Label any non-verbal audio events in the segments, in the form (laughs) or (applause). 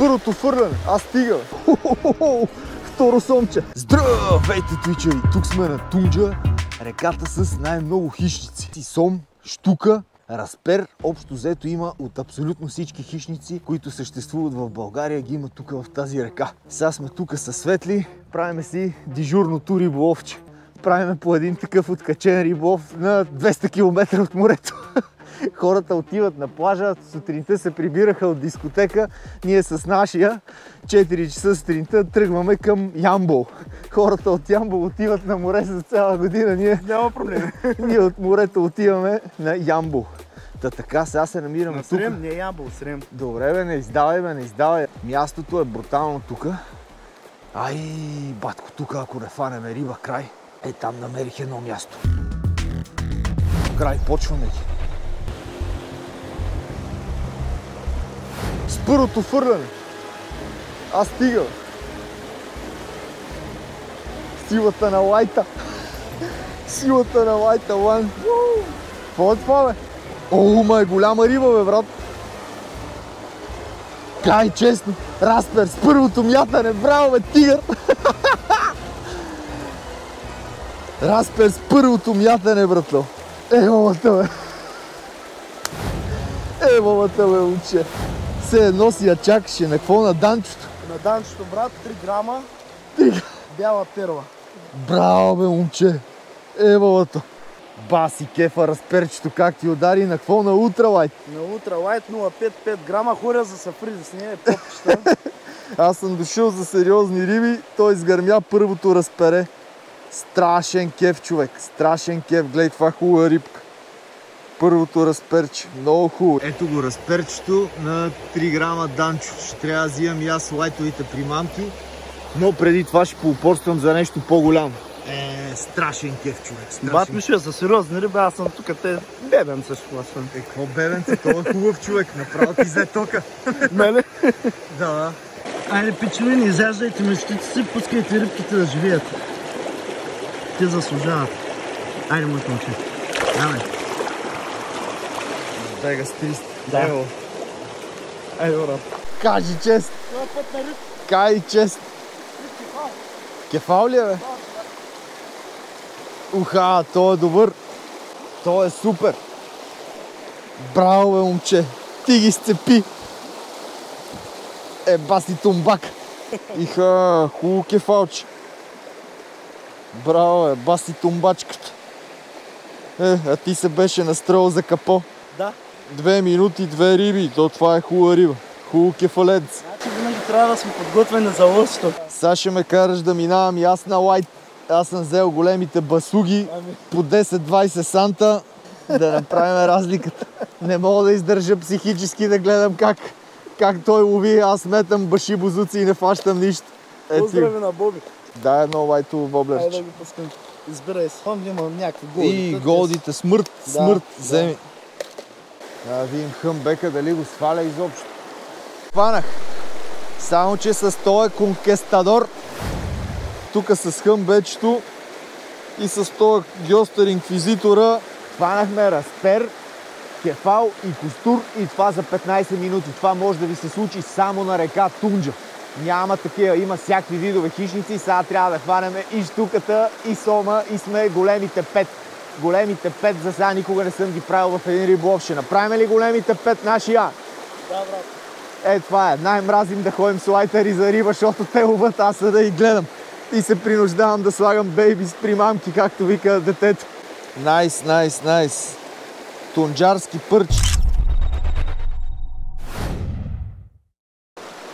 първото фърляне. Аз стига. Хо-хо-хо! Второ сомче. Здравейте, твичери! Тук сме на Тунджа, реката с най-много хищници. И сом, штука, разпер, общо взето има от абсолютно всички хищници, които съществуват в България, ги има тук в тази река. Сега сме тук със светли, правиме си дежурното риболовче. Правиме по един такъв откачен риболов на 200 км от морето. (laughs) Хората отиват на плажа, сутринта се прибираха от дискотека, ние с нашия 4 часа сутринта тръгваме към Ямбол. Хората от Ямбол отиват на море за цяла година, ние, Няма проблем. (laughs) ние от морето отиваме на Ямбол. Та така, сега се намираме На тук. Срем, не е Ямбол, Срем. Добре бе, не издавай бе, не издавай. Мястото е брутално тук. Ай, батко, тук ако не фанеме риба край, е там намерих едно място. Край, почваме ги. С първото фърляне. Аз стига. Силата на лайта. Силата на лайта, лан. Какво е това, бе? О, ма е голяма риба, бе, брат. Кай, честно, Распер с първото мятане, браво, бе, тигър! Распер с първото мятане, братло. Е, мамата, бе. Е, мамата, бе, уче. Все едно си я чакаше на какво на данчото. На данчето, брат, 3 грама Тига. бяла перла. Браво, бе, момче. Е, мамата. Баси кефа разперчето, как ти удари на какво на утралайт. На ултралайт 0,5-5 грама хоря за сафриди с нея, попчета. (laughs) Аз съм дошъл за сериозни риби, той изгърмя първото разпере. Страшен кеф, човек. Страшен кеф. Гледай каква хубава рибка. Първото разперче. Много хубаво. Ето го разперчето на 3 грама данчо. Ще трябва да взимам и аз лайтовите примамки. Но преди това ще поупорствам за нещо по-голямо. Е, страшен кеф, човек. Страшен. Бат ми ще за сериозни риби, аз съм тук, те бебен също аз съм. Е, какво бебенце, това е хубав човек. Направо ти взе тока. Нали? Да, да. Айде, пичови, не изяждайте мечтите си, пускайте рибките да живеят. Те заслужават. Айде, моето момче. Давай. Бега с 300. Да. Ево. Айде, брат. Кажи чест. Кай чест. Кефал ли е, бе? Уха, то е добър. То е супер. Браво, бе, момче. Ти ги сцепи. Е, баси тумбак. Иха, хубаво кефалче. Браво, бе, баси тумбачката. Е, а ти се беше настроил за капо. Да. Две минути, две риби. То това е хубава риба. Хубаво кефалец. Значи винаги трябва да сме подготвени за лъвството. Сега ще ме караш да минавам и аз на лайт. Аз съм взел големите басуги Ами. по 10-20 санта да направим разликата. Не мога да издържа психически да гледам как, как той лови. Аз метам баши бузуци и не фащам нищо. Е, Поздрави на Боби. дай едно лайтово Айде да го пускам. Избирай се. Там имам някакви голди. И голдите, смърт, Да, смърт, да. вземи. Да видим хъмбека дали го сваля изобщо. Хванах. Само, че с този конкестадор, тук с хъмбечето и с този гьостер инквизитора, хванахме разпер, кефал и костур и това за 15 минути. Това може да ви се случи само на река Тунджа. Няма такива, има всякакви видове хищници. Сега трябва да хванем и штуката, и сома, и сме големите пет. Големите пет за сега никога не съм ги правил в един риболов. Ще направим ли големите пет нашия? Да, брат. Е, това е. Най-мразим да ходим с лайтери за риба, защото те ловат, аз да ги гледам. И се принуждавам да слагам бейби с примамки, както вика детето. Найс, найс, найс. Тунджарски пърч.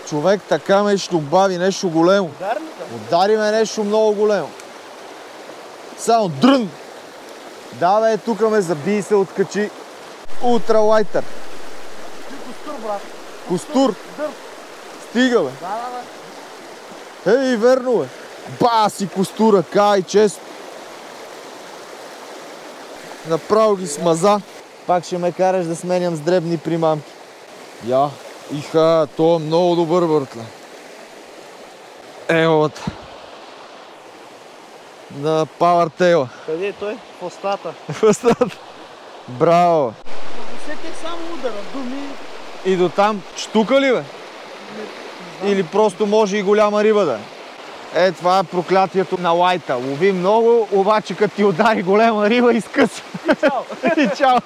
Човек така ме ще обави нещо големо. Удари ме нещо много големо. Само дрън! Да, бе, тук ме заби и се откачи. Ултралайтер. Ти костур, брат. Костур. Дър. Стига, бе. Да, да, да. Ей, верно, бе. Ба си костура, кай, чест. Направо ги смаза. Пак ще ме караш да сменям с дребни примамки. Я, иха, то е много добър, бъртле. Елата. На Powertail. Къде е той? В устата. (laughs) Браво. Усетих само удара. Думи. И до там штука ли, бе? Или просто може и голяма риба да е. Е, това е проклятието на лайта. Лови много, обаче като ти удари голема риба, изкъса. И чао! (laughs) и чао!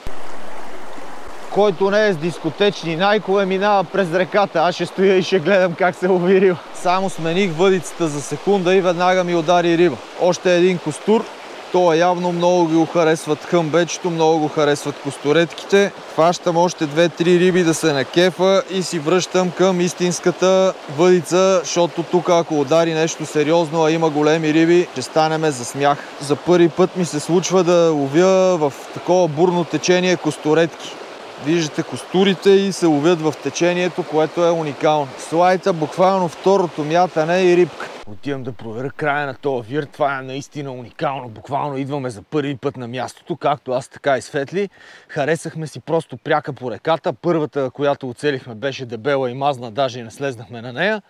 Който не е с дискотечни найкове, минава през реката. Аз ще стоя и ще гледам как се лови. Само смених въдицата за секунда и веднага ми удари риба. Още един костур. То е явно много го харесват хъмбечето, много го харесват костуретките. Хващам още две-три риби да се накефа и си връщам към истинската въдица, защото тук ако удари нещо сериозно, а има големи риби, ще станеме за смях. За първи път ми се случва да ловя в такова бурно течение костуретки. Виждате костурите и се ловят в течението, което е уникално. Слайта буквално второто мятане и рибка. Отивам да проверя края на този вир. Това е наистина уникално. Буквално идваме за първи път на мястото, както аз така и Светли. Харесахме си просто пряка по реката. Първата, която оцелихме, беше дебела и мазна, даже и не слезнахме на нея.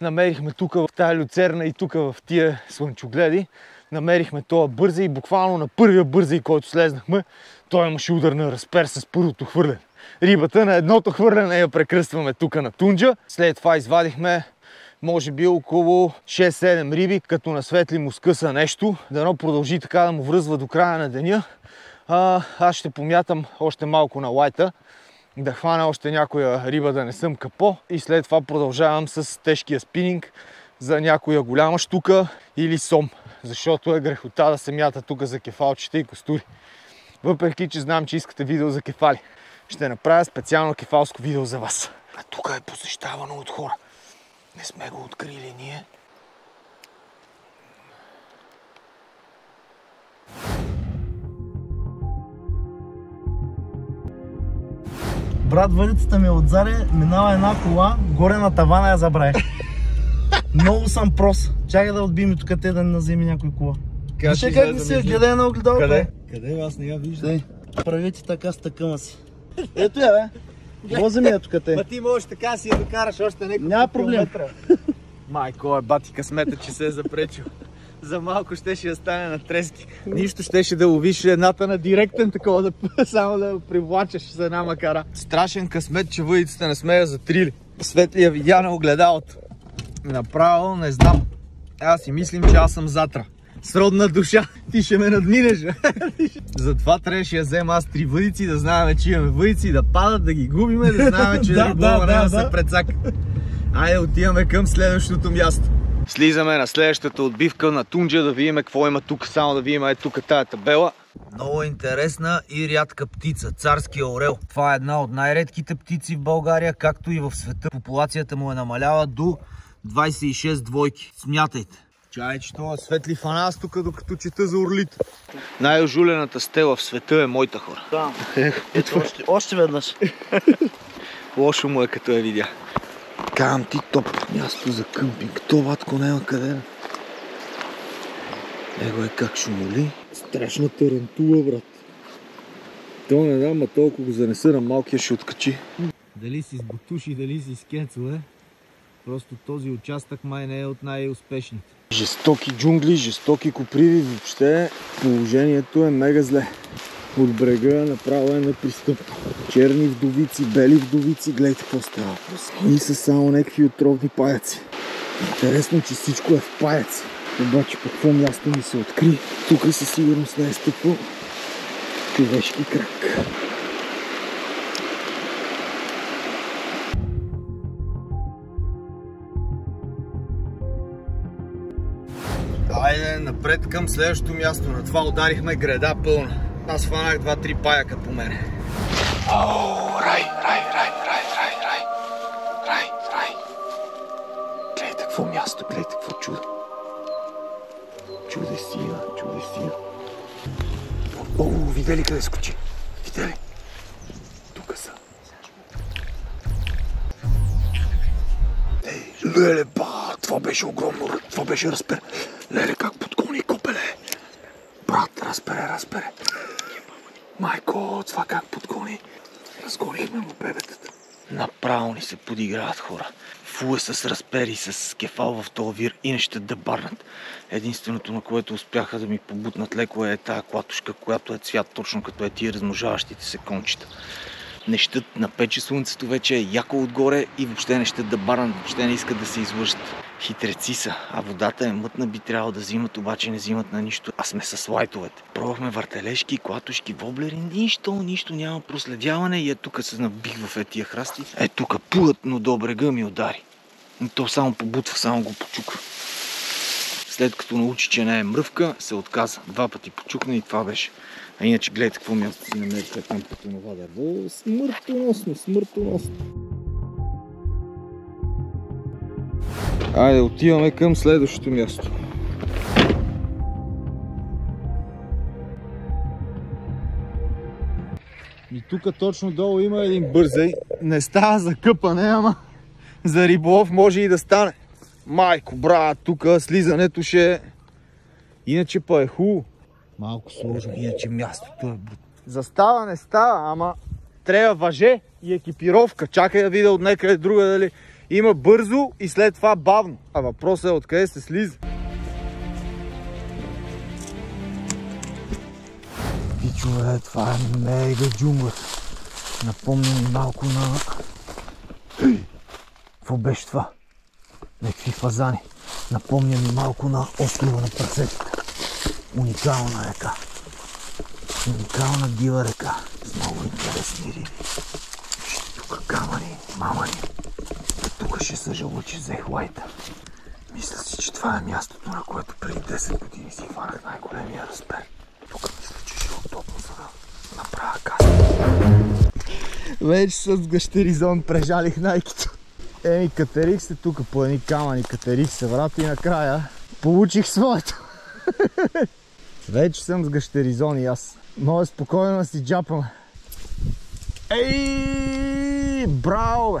Намерихме тук в тази люцерна и тук в тия слънчогледи. Намерихме това бърза и буквално на първия бърза, който слезнахме, той имаше удар на разпер с първото хвърляне. Рибата на едното хвърляне я прекръстваме тук на тунджа. След това извадихме може би около 6-7 риби, като на светли му скъса нещо. Дано продължи така да му връзва до края на деня. А, аз ще помятам още малко на лайта, да хвана още някоя риба да не съм капо и след това продължавам с тежкия спининг за някоя голяма штука или сом, защото е грехота да се мята тук за кефалчета и костури. Въпреки, че знам, че искате видео за кефали. Ще направя специално кефалско видео за вас. А тук е посещавано от хора. Не сме го открили ние. Брат, въдицата ми е отзаде, минава една кола, горе на тавана я забравих. Много съм прос. Чакай да отбием и тук те да не наземи някой кола. Вижте как ми се гледа на огледалото. Къде? Къде? Аз не я виждам. Правете така с тъкъма си. Ето я, бе. Вози ми я тук те. Ма ти можеш така си я докараш още няколко Няма проблем. Майко е бати късмета, че се е запречил. За малко щеше да стане на трески. Нищо щеше да ловиш едната на директен такова, да, (laughs) само да привлачеш с една макара. Страшен късмет, че въдицата не сме я затрили. Светли я видя на огледалото. Направо не знам. Аз си мислим, че аз съм затра. Сродна душа. (laughs) Ти ще ме надминеш. (laughs) Затова трябваше да взема аз три въдици, да знаем, че имаме въдици, да падат, да ги губиме, да знаем, че (laughs) Да, риболова да, да, да се прецака. Айде отиваме към следващото място. Слизаме на следващата отбивка на Тунджа да видим какво има тук. Само да видим е тук тая табела. Много интересна и рядка птица. Царския орел. Това е една от най-редките птици в България, както и в света. Популацията му е намалява до 26 двойки. Смятайте. Чай, че това светли фанас тук, докато чета за орлите. Най-ожулената стела в света е моята хора. Да. (laughs) Ето още, още веднъж. (laughs) Лошо му е като я видя. Кам ти топ място за къмпинг. То ватко няма къде. Его е как шумоли. Страшна тарантула, брат. То не знам, а толкова го занеса на малкия ще откачи. Дали си с бутуши, дали си с кецове. Просто този участък май не е от най-успешните. Жестоки джунгли, жестоки коприви, въобще положението е мега зле. От брега направо е непристъпно. Черни вдовици, бели вдовици, гледайте какво става. И са само някакви отровни паяци. Интересно, че всичко е в паяци. Обаче по какво място ми се откри? Тук със сигурност не е стъпвал човешки крак. Напред към следващото място. На това ударихме града пълна. Аз хванах два-три паяка по мене. О, рай, рай, рай, рай, рай, рай. Рай, рай. Гледайте какво място, гледайте какво чудо. Чудесина, чудесина. О, видели къде скочи? Видели? Тук са. Ей, леле, ба, това беше огромно, това беше разпер. Леле, как. Брат, разпере, разпере. Майко, това как подгони. Разгонихме му бебетата. Направо ни се подиграват хора. Фу е с разпери, с кефал в този вир и не ще да. Единственото, на което успяха да ми побутнат леко е тая клатушка, която е цвят точно като е тия размножаващите се кончета. не щат, напече слънцето вече е яко отгоре и въобще не щат да въобще не искат да се излъжат. Хитреци са, а водата е мътна, би трябвало да взимат, обаче не взимат на нищо, а сме с лайтовете. Пробвахме въртележки, клатушки, воблери, нищо, нищо, няма проследяване и е тук се набих в е тия храсти. Е тук плътно до брега ми удари. И то само побутва, само го почука. След като научи, че не е мръвка, се отказа. Два пъти почукна и това беше. А иначе гледайте какво място си намерихме там по това дърво. Смъртоносно, смъртоносно. Айде, отиваме към следващото място. И тук точно долу има един бързей. Не става за къпане, ама за риболов може и да стане. Майко, брат, тук слизането ще е... Иначе па е хубаво. Малко сложно, иначе мястото е. Застава не става, ама трябва въже и екипировка. Чакай да видя от некъде друга дали има бързо и след това бавно. А въпросът е откъде се слиза. Пичове, това е мега джунгър. Напомня ми малко на... Какво беше това? Некви фазани. Напомня ми малко на острова на прасетите. Уникална река. Уникална дива река. С много интересни риби. Тук камъни, мамани. Тук ще съжаля, че взех лайта. Мисля си, че това е мястото, на което преди 10 години си хванах най-големия разпер. Тук мисля, че ще е удобно, за да направя каста. Вече с гъщеризон прежалих найкито. Еми, катерих се тук по едни камъни, катерих се, брат, и накрая получих своето. (laughs) Вече съм с гъщеризон и аз. Може спокойно да си джапаме. Ей, браво, бе!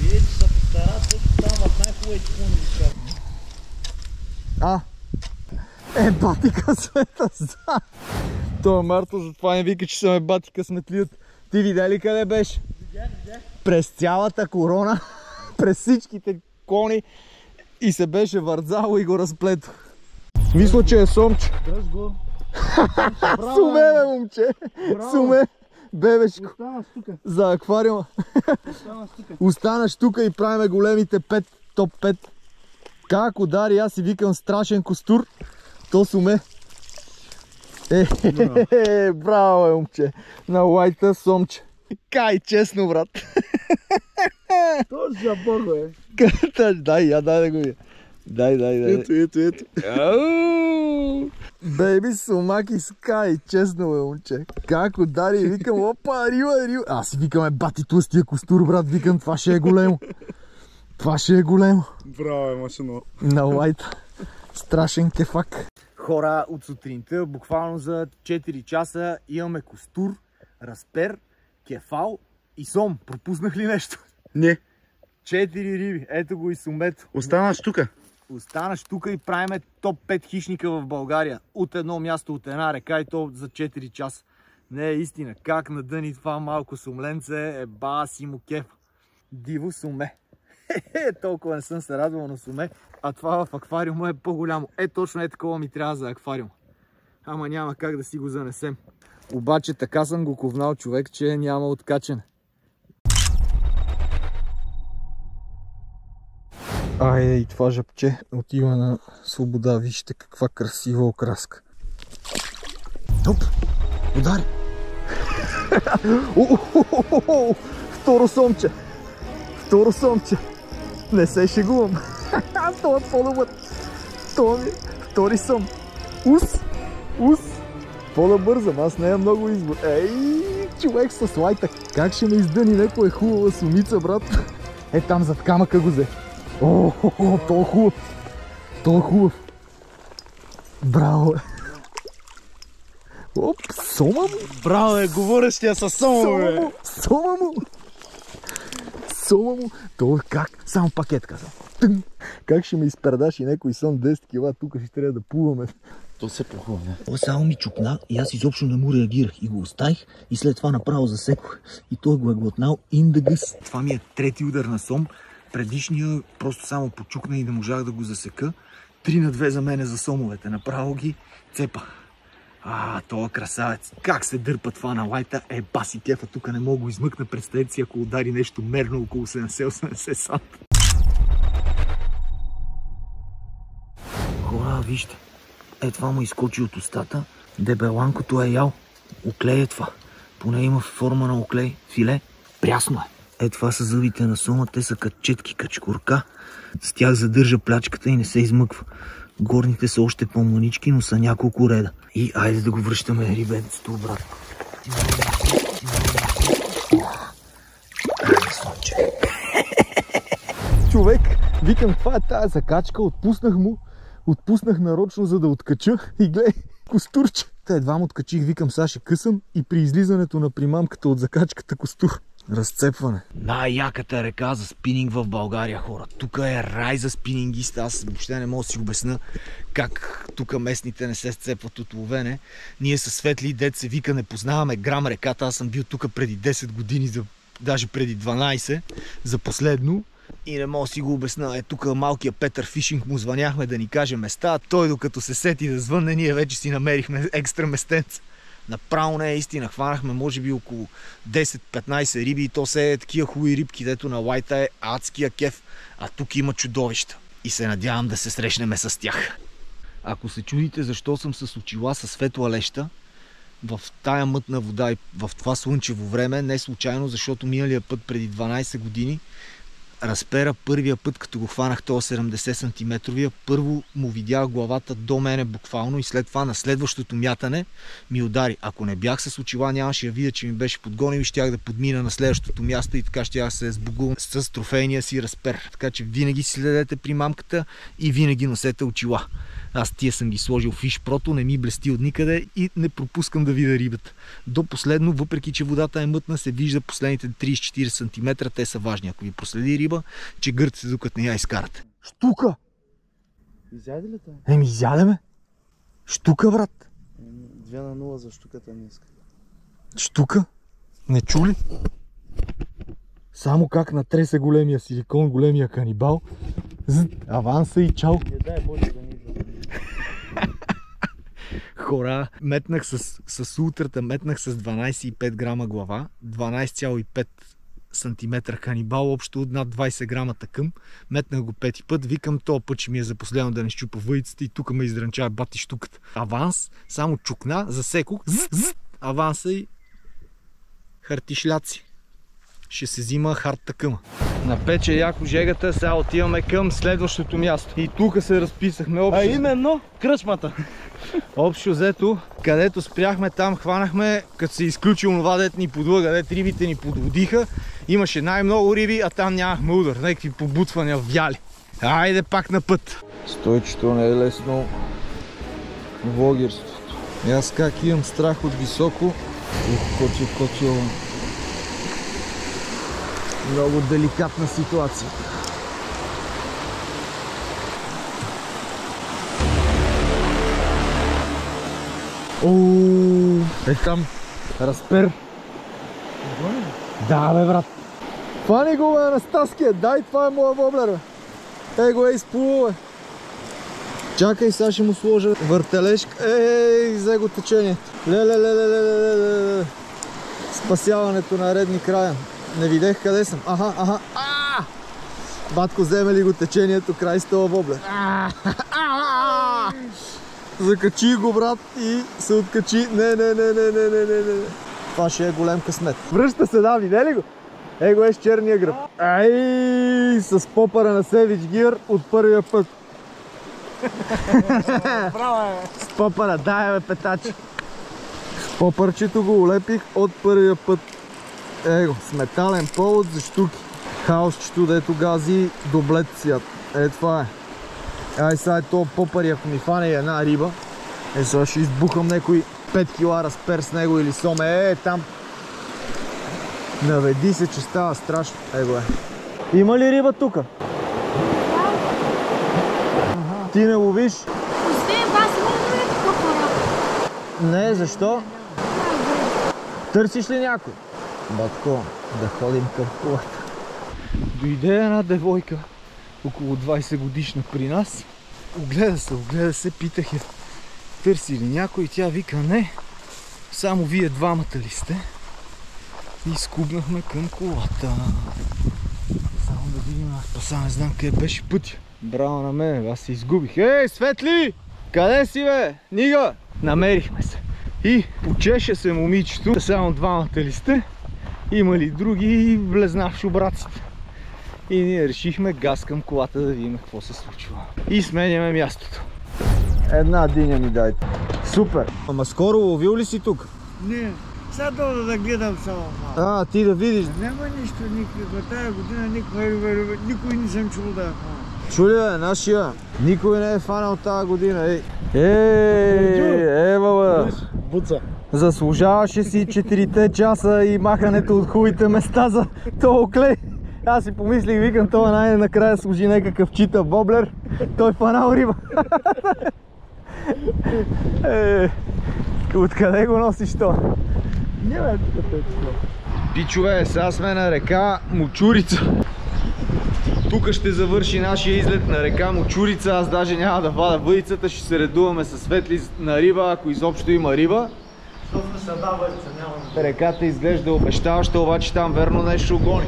Вие, че се постарат също там в най-хубавите клони А, е, бати късмета за. Той Марто затова не вика, че съм е бати късметлият. Ти видя ли къде беше? Видях, видях. През цялата корона, (laughs) през всичките кони и се беше вързало и го разплето. Мисля, че е сомче. Дръж го. (laughs) Суме, бе, момче. Суме, бебешко. Оставаш тук. За аквариума. Оставаш тук. Останаш тук и правиме големите 5, топ 5. Как удари, аз си викам страшен костур. То суме. Е, е, (laughs) браво, е, момче. На лайта сомче. Кай, честно, брат. То жабого е. Каташ, дай, я дай да го видя. Дай, дай, дай. Ето, ето, ето. Бейби Сумаки Скай, честно бе, момче. Как удари, и викам, опа, риба, риба. Аз си викам, е, бати тлъстия костур, брат, викам, това ще е големо. Това ще е големо. Браво е, машино. На лайта. Страшен кефак. Хора, от сутринта, буквално за 4 часа имаме костур, разпер, кефал и сом. Пропуснах ли нещо? Не. Четири риби. Ето го и сумето. Останаш тук. Останаш тук и правиме топ 5 хищника в България. От едно място, от една река и то за 4 часа. Не е истина. Как надъни това малко сумленце е ба си му кеф. Диво суме. Хе-хе, толкова не съм се радвал на суме, а това в аквариума е по-голямо. Е, точно е такова ми трябва за аквариум. Ама няма как да си го занесем. Обаче така съм го ковнал човек, че няма откачане. Айде и това жъпче отива на свобода. Вижте каква красива окраска. Топ! Удари! (laughs) Второ сомче! Второ сомче! Не се шегувам. (laughs) Това е по-добър. Това ми е втори сом. Ус! Ус! По-добър съм, аз не е много избор. Ей, човек с лайта. Как ще ме издъни някоя хубава сумица, брат? (laughs) Е, там зад камъка го взе. О, то е хубав. То е хубав. Браво. Оп, сома му. Браво е, говорещия със само, Сома бе. му. Сома му. Сома му. То как? Само пакет каза. Тън. Как ще ме изпердаш и някой сон 10 кила, тук ще трябва да плуваме. То се не. Той само ми чукна и аз изобщо не му реагирах и го оставих и след това направо засекох. И той го е глотнал индагъс. Това ми е трети удар на сом. Предишния просто само почукна и не можах да го засека. Три на две за мене за сомовете. Направо ги цепа. А, това красавец. Как се дърпа това на лайта? Е, баси кефа, тук не мога го измъкна. Представете си, ако удари нещо мерно около 70-80 санта. Хора, вижте. Е, това му изкочи от устата. Дебеланкото е ял. Оклей е това. Поне има форма на оклей. Филе. Прясно е. Е, това са зъбите на сома. Те са като четки, като шкурка. С тях задържа плячката и не се измъква. Горните са още по-манички, но са няколко реда. И айде да го връщаме рибенцето обратно. Човек, викам, това е тая закачка, отпуснах му, отпуснах нарочно, за да откача и гледай, костурче. Та едва му откачих, викам, сега ще късам и при излизането на примамката от закачката костур. Разцепване. Най-яката река за спининг в България, хора. Тук е рай за спинингиста. Аз въобще не мога да си обясна как тук местните не се сцепват от ловене. Ние са светли дет се вика, не познаваме грам реката. Аз съм бил тук преди 10 години, за, даже преди 12, за последно. И не мога да си го обясна. Е, тук малкия Петър Фишинг му звъняхме да ни каже места. Той докато се сети да звънне, ние вече си намерихме екстра местенца. Направо не е истина. Хванахме може би около 10-15 риби и то се е такива хубави рибки, дето на лайта е адския кеф, а тук има чудовища. И се надявам да се срещнем с тях. Ако се чудите защо съм с очила с светла леща, в тая мътна вода и в това слънчево време, не случайно, защото миналия път преди 12 години разпера първия път, като го хванах този 70 см, първо му видях главата до мене буквално и след това на следващото мятане ми удари. Ако не бях с очила, нямаше да видя, че ми беше подгонил и щях да подмина на следващото място и така ще се сбогувам с трофейния си разпер. Така че винаги си следете при мамката и винаги носете очила. Аз тия съм ги сложил в ишпрото, не ми блести от никъде и не пропускам да видя рибата. До последно, въпреки че водата е мътна, се вижда последните 30-40 см, те са важни. Ако ви проследи риба, че гърците докато не я изкарате. Штука! Изяде ли тази? Еми, изядеме. Штука, брат. Две на нула за штуката днес. Штука? Не чули? Само как натресе големия силикон, големия канибал. З, аванса и чао. Не дай Боже да не идва. Хора, метнах с, с утрата, метнах с 12,5 грама глава, 12,5 сантиметра канибал, общо от над 20 грама такъм. Метнах го пети път, викам, то път ще ми е за последно да не щупа въйцата и тук ме издранчава бати штуката. Аванс, само чукна, засекох, з, з, аванса и хартишляци. Ще се взима хард такъма. Напече яко жегата, сега отиваме към следващото място. И тук се разписахме общо. А именно кръчмата. Общо взето, където спряхме, там хванахме, като се изключи онова, дет ни подлъга, дет рибите ни подводиха. Имаше най-много риби, а там нямахме удар. Някакви побутвания вяли. Айде пак на път. Стойчето не е лесно влогерството. И аз как имам страх от високо. Ух, кочил, кочил. Много деликатна ситуация. Ооо, е там. Разпер. Да, бе, брат. Фани го, бе, Анастаския. Дай, това е моя воблер, бе. Ей го, ей, сплува, бе. Чакай, сега ще му сложа въртележка. Ей, взе го течението. Леле, леле, леле, леле. Спасяването на редни края. Не видех къде съм. Аха, аха. А! Батко, вземе ли го течението край с това воблер? Закачи го, брат, и се откачи. Не, не, не, не, не, не, не, не. Това ще е голем късмет. Връща се, да, виде ли го? Е го е с черния гръб. Ай, с попара на Севич Гир от първия път. Браво, е. С попара, дай бе, петачи. С попърчето го улепих от първия път. Его, с метален повод за штуки. Хаосчето, дето гази доблет цвят. Е, това е. Ай, сега е то попари, ако ми фане една риба. Е, сега ще избухам някой 5 кила разпер с него или соме. Е, там. Наведи се, че става страшно. Его е. Има ли риба тука? Ти не ловиш? Освен вас, има ли попара? Не, защо? Търсиш ли някой? Батко, да ходим към кулата. Дойде една девойка, около 20 годишна при нас. Огледа се, огледа се, питах я. Търси ли някой? Тя вика не. Само вие двамата ли сте? И скубнахме към колата. Само да видим, аз па сам не знам къде беше пътя. Браво на мен, аз се изгубих. Ей, Светли! Къде си бе? Нига! Намерихме се. И почеше се момичето. Само двамата ли сте? Има ли други и влезна в шубраците. И ние решихме газ към колата да видим какво се случва. И сменяме мястото. Една диня ми дайте. Супер! Ама скоро ловил ли си тук? Не, сега дойда да гледам само малко. А, ти да видиш. Няма нищо никакво. Тая година никой, никой не съм чул да е. Чули бе, нашия. Никой не е фанал тази година. Ей, ей, ева бе. Буца. Заслужаваше си 4 часа и махането от хубавите места за този клей. Аз си помислих, викам, това най-накрая служи някакъв чита боблер. Той фанал риба. Е, откъде го носиш то? Няма тук е Пичове, сега сме на река Мочурица. Тук ще завърши нашия излет на река Мочурица. Аз даже няма да вада въдицата, ще се редуваме със светли на риба, ако изобщо има риба. Реката изглежда обещаваща, обаче там верно нещо гони.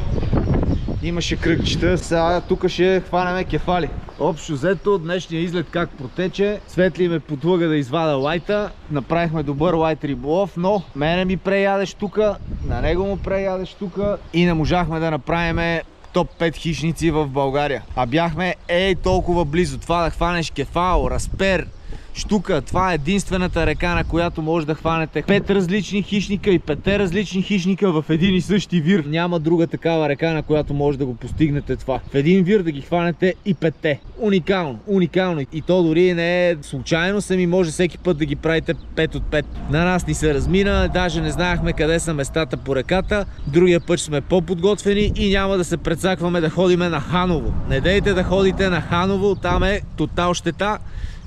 Имаше кръгчета, сега тук ще хванеме кефали. Общо взето, днешния излет как протече. Светли ме подлъга да извада лайта. Направихме добър лайт риболов, но мене ми преядеш тука, на него му преядеш тука и не можахме да направим топ 5 хищници в България. А бяхме ей толкова близо. Това да хванеш кефал, разпер, штука. Това е единствената река, на която може да хванете пет различни хищника и петте различни хищника в един и същи вир. Няма друга такава река, на която може да го постигнете това. В един вир да ги хванете и петте. Уникално, уникално. И то дори не е случайно, сами може всеки път да ги правите 5 от 5. На нас ни се размина, даже не знаехме къде са местата по реката. Другия път сме по-подготвени и няма да се прецакваме да ходиме на Ханово. Не дейте да ходите на Ханово, там е тотал щета.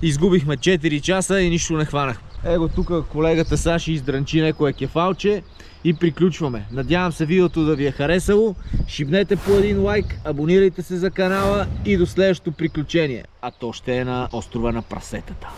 Изгубихме 4 часа и нищо не хванахме. Его тук колегата Саши издранчи некое кефалче и приключваме. Надявам се видеото да ви е харесало. Шибнете по един лайк, абонирайте се за канала и до следващото приключение. А то ще е на острова на прасетата.